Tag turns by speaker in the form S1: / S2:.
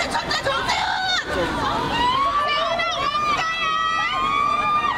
S1: 你再踹